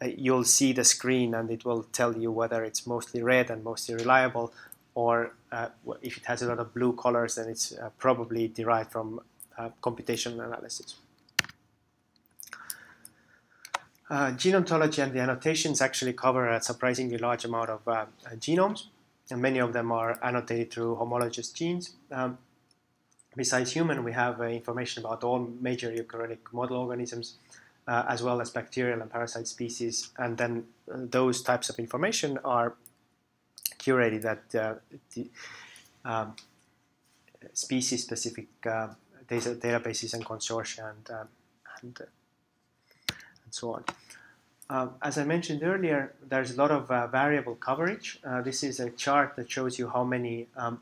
uh, you'll see the screen and it will tell you whether it's mostly red and mostly reliable, or uh, if it has a lot of blue colors, then it's uh, probably derived from uh, computational analysis. Uh, gene ontology and the annotations actually cover a surprisingly large amount of uh, genomes, and many of them are annotated through homologous genes. Um, besides human, we have uh, information about all major eukaryotic model organisms, uh, as well as bacterial and parasite species, and then uh, those types of information are curated at the um, species-specific databases and consortia and, and and so on. Uh, as I mentioned earlier, there's a lot of uh, variable coverage. Uh, this is a chart that shows you how many um,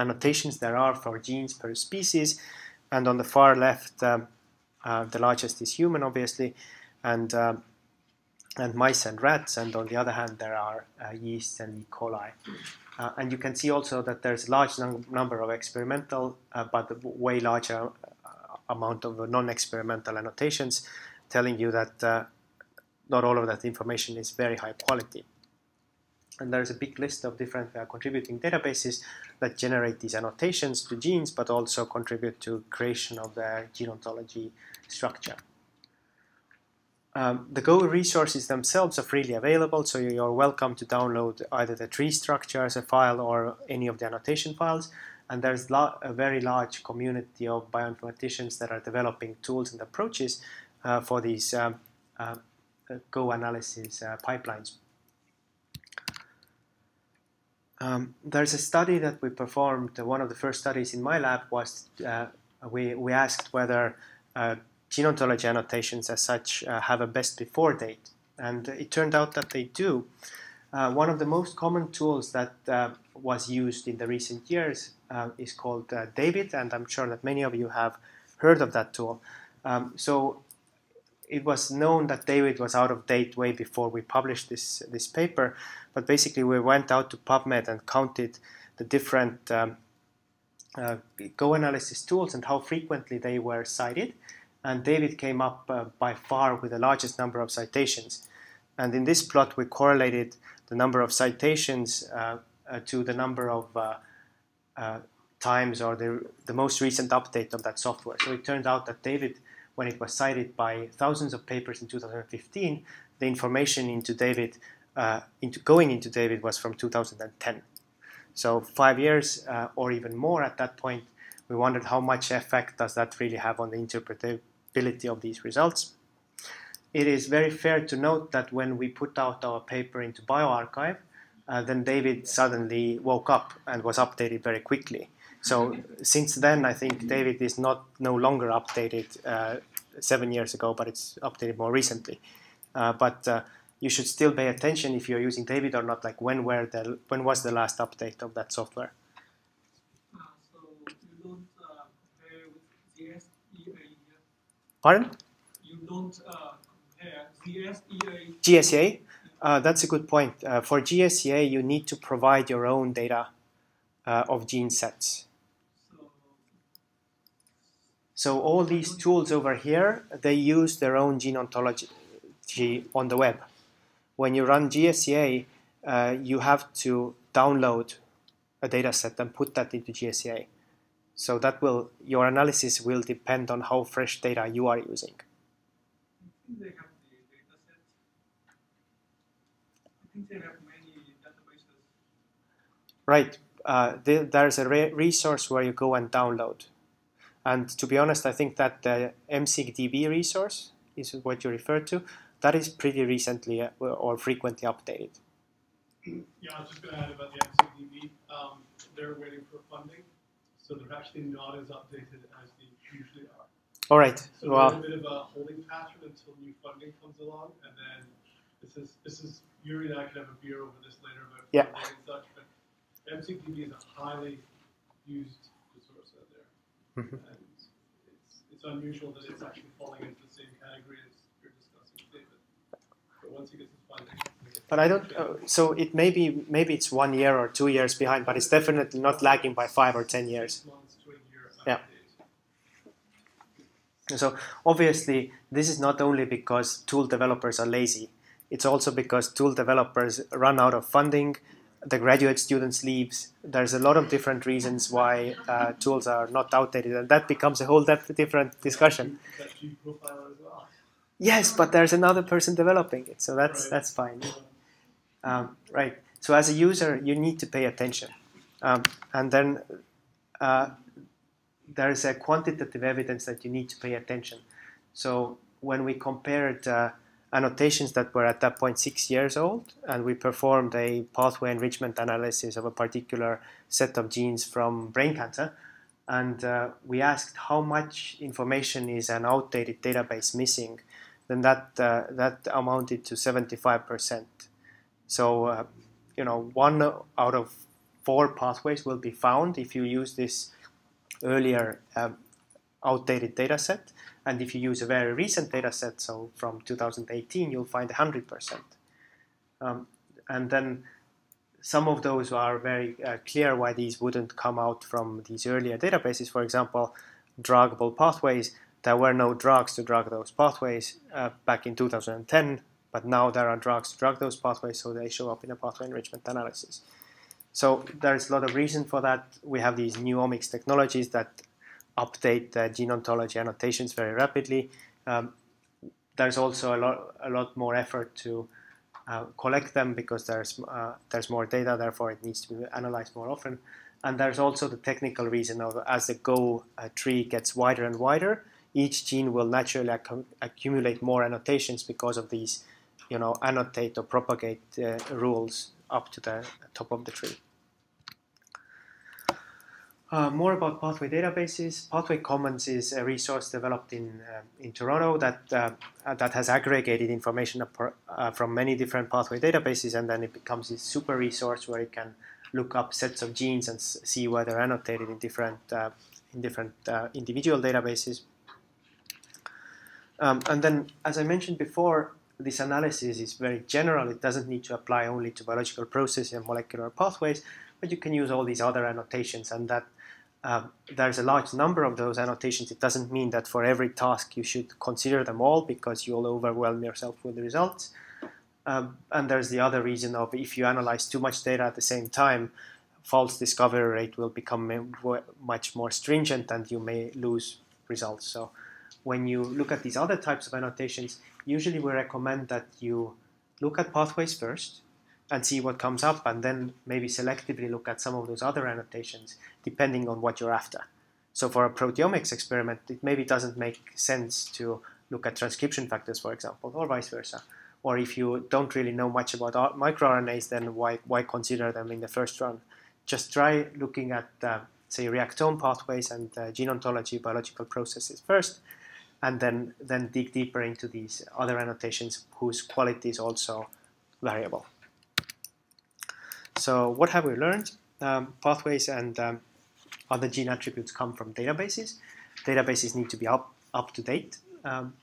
annotations there are for genes per species. And on the far left, um, uh, the largest is human, obviously, and, um, and mice and rats. And on the other hand, there are uh, yeasts and E. coli. Uh, and you can see also that there's a large num number of experimental, but way larger amount of non-experimental annotations telling you that uh, not all of that information is very high quality. And there's a big list of different uh, contributing databases that generate these annotations to genes, but also contribute to creation of the gene ontology structure. Um, the Go resources themselves are freely available, so you're welcome to download either the tree structure as a file or any of the annotation files. And there's a very large community of bioinformaticians that are developing tools and approaches uh, for these um, uh, Go analysis uh, pipelines. Um, there's a study that we performed. one of the first studies in my lab was we, we asked whether gene ontology annotations as such have a best before date. And it turned out that they do. Uh, one of the most common tools that uh, was used in the recent years uh, is called David, and I'm sure that many of you have heard of that tool. Um, so it was known that David was out of date way before we published this this paper. But basically, we went out to PubMed and counted the different um, uh, Go analysis tools and how frequently they were cited. And David came up uh, by far with the largest number of citations. And in this plot, we correlated the number of citations uh, uh to the number of uh, uh, times or the, the most recent update of that software. So it turned out that David when it was cited by thousands of papers in 2015, the information into David, uh, into going into David was from 2010. So five years uh, or even more at that point, we wondered how much effect does that really have on the interpretability of these results. It is very fair to note that when we put out our paper into bioRxiv, uh, then David suddenly woke up and was updated very quickly. So since then, I think David is not no longer updated uh, seven years ago, but it's updated more recently. Uh, but uh, you should still pay attention if you're using David or not. Like when were the when was the last update of that software? So you don't compare with. Pardon? You don't compare GSEA. GSEA. Uh, that's a good point. Uh, for GSEA, you need to provide your own data uh, of gene sets. So all these tools over here, they use their own gene ontology on the web. When you run GSEA, uh, you have to download a data set and put that into GSEA. So that will your analysis will depend on how fresh data you are using. Right. Uh, the, there's a re- resource where you go and download. And to be honest, I think that the MSigDB resource is what you refer to. That is pretty recently uh, or frequently updated. Yeah, I was just going to add about the MSigDB. Um, they're waiting for funding, so they're actually not as updated as they usually are. All right. So Well, a bit of a holding pattern until new funding comes along, and then this is this is Jüri and I can have a beer over this later about Yeah. and such. But MSigDB is a highly used Mhm. it's it's unusual that it's actually falling into the same category as you're discussing today. But, once you get some funding, but I don't. Uh, so it may be maybe it's one year or two years behind, but it's definitely not lagging by five or ten years. six months to a year Yeah. out of date. So obviously, this is not only because tool developers are lazy. It's also because tool developers run out of funding. The graduate students leaves. There's a lot of different reasons why uh, tools are not outdated, and that becomes a whole different discussion. Is that G profiler as well? Yes, but there's another person developing it, so that's Right. that's fine. Um, right. So as a user, you need to pay attention, um, and then uh, there is a quantitative evidence that you need to pay attention. So when we compared uh, annotations that were at that point six years old, and we performed a pathway enrichment analysis of a particular set of genes from brain cancer, and uh, we asked how much information is an outdated database missing, then that uh, that amounted to 75 percent. So, uh, you know, one out of four pathways will be found if you use this earlier um, outdated data set. And if you use a very recent data set, so from 2018, you'll find 100%. Um, and then some of those are very uh, clear why these wouldn't come out from these earlier databases. For example, druggable pathways. There were no drugs to drug those pathways uh, back in 2010 but now there are drugs to drug those pathways, so they show up in a pathway enrichment analysis. So there's a lot of reason for that. We have these new omics technologies that update the gene ontology annotations very rapidly. Um, there's also a lot, a lot more effort to uh, collect them because there's uh, there's more data, therefore it needs to be analyzed more often. And there's also the technical reason of as the Go uh, tree gets wider and wider, each gene will naturally accu- accumulate more annotations because of these you know, annotate or propagate uh, rules up to the top of the tree. Uh, more about pathway databases. Pathway Commons is a resource developed in uh, in Toronto that uh, that has aggregated information uh, from many different pathway databases, and then it becomes a super resource where you can look up sets of genes and see where they're annotated in different uh, in different uh, individual databases. Um, and then, as I mentioned before, this analysis is very general. It doesn't need to apply only to biological processes and molecular pathways, but you can use all these other annotations. And that um, there's a large number of those annotations. It doesn't mean that for every task you should consider them all because you'll overwhelm yourself with the results. Um, and there's the other reason of if you analyze too much data at the same time, false discovery rate will become much more stringent and you may lose results. So when you look at these other types of annotations, usually we recommend that you look at pathways first and see what comes up, and then maybe selectively look at some of those other annotations depending on what you're after. So for a proteomics experiment, it maybe doesn't make sense to look at transcription factors, for example, or vice versa. Or if you don't really know much about microRNAs, then why, why consider them in the first run? Just try looking at, uh, say, reactome pathways and uh, gene ontology biological processes first, and then then dig deeper into these other annotations whose quality is also variable. So what have we learned? Um, pathways and um, other gene attributes come from databases. Databases need to be up, up to date. Um,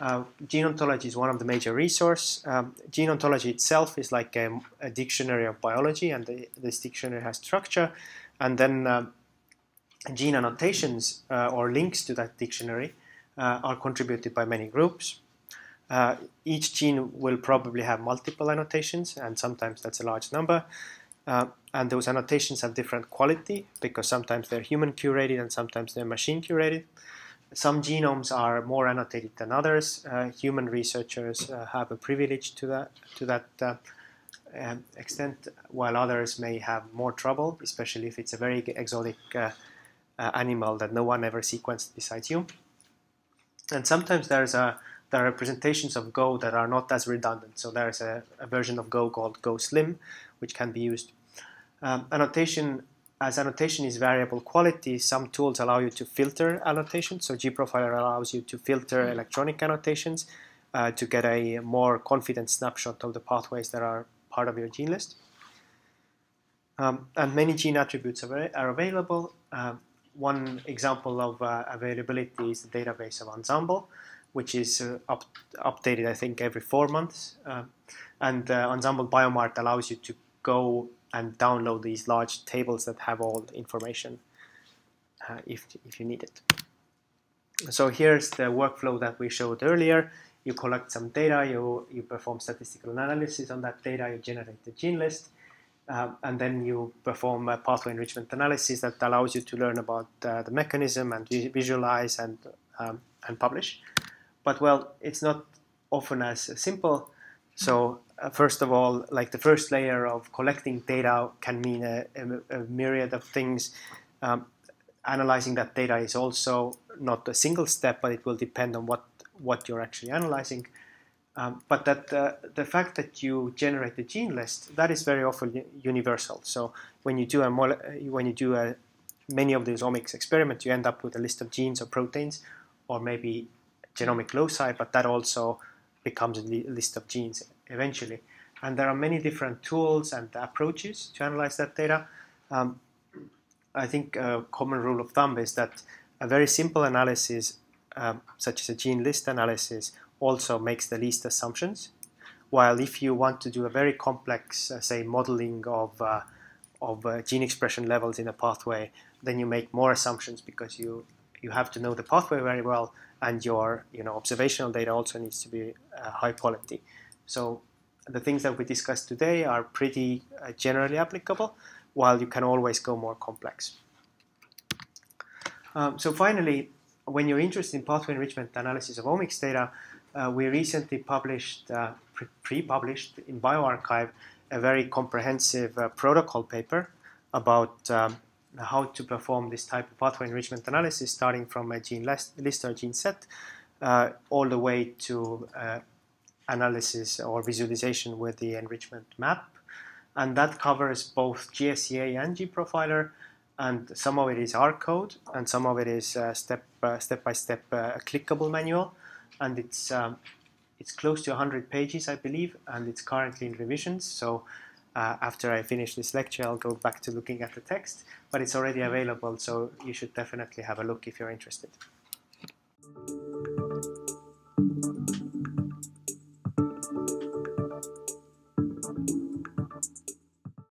uh, gene ontology is one of the major resources. Um, gene ontology itself is like a, a dictionary of biology, and the, this dictionary has structure. And then uh, gene annotations uh, or links to that dictionary uh, are contributed by many groups. Uh, each gene will probably have multiple annotations, and sometimes that's a large number. Uh, and those annotations have different quality because sometimes they're human curated and sometimes they're machine curated. Some genomes are more annotated than others. Uh, human researchers uh, have a privilege to that to that uh, um, extent, while others may have more trouble, especially if it's a very exotic uh, animal that no one ever sequenced besides you. And sometimes there's a there are representations of Go that are not as redundant. So there's a, a version of Go called Go Slim, which can be used. Um, annotation, as annotation is variable quality, some tools allow you to filter annotations. So gprofiler allows you to filter electronic annotations uh, to get a more confident snapshot of the pathways that are part of your gene list. Um, and many gene attributes are, are available. Um, one example of uh, availability is the database of Ensembl, which is uh, up, updated, I think, every four months. Uh, and uh, Ensembl Biomart allows you to go and download these large tables that have all the information uh, if, if you need it. So here's the workflow that we showed earlier. You collect some data, you, you perform statistical analysis on that data, you generate the gene list, um, and then you perform a pathway enrichment analysis that allows you to learn about uh, the mechanism and visualize and, um, and publish. But well, it's not often as simple. So uh, first of all, like the first layer of collecting data can mean a, a, a myriad of things. Um, analyzing that data is also not a single step, but it will depend on what, what you're actually analyzing. Um, but that uh, the fact that you generate the gene list that is very often universal. So when you do a when you do a many of these omics experiments, you end up with a list of genes or proteins, or maybe genomic loci, but that also becomes a list of genes eventually. And there are many different tools and approaches to analyze that data. Um, I think a common rule of thumb is that a very simple analysis, um, such as a gene list analysis, also makes the least assumptions. While if you want to do a very complex, uh, say, modeling of, uh, of uh, gene expression levels in a pathway, then you make more assumptions because you, you have to know the pathway very well and your you know, observational data also needs to be uh, high quality. So the things that we discussed today are pretty uh, generally applicable, while you can always go more complex. Um, so finally, when you're interested in pathway enrichment analysis of omics data, uh, we recently published, uh, pre-published in bioRxiv, a very comprehensive uh, protocol paper about um, how to perform this type of pathway enrichment analysis, starting from a gene list, or gene set, uh, all the way to uh, analysis or visualization with the enrichment map. And that covers both GSEA and gProfiler, and some of it is R code, and some of it is uh, step step by step clickable manual, and it's um, it's close to 100 pages, I believe, and it's currently in revisions. So uh, after I finish this lecture, I'll go back to looking at the text, but it's already available, so you should definitely have a look if you're interested.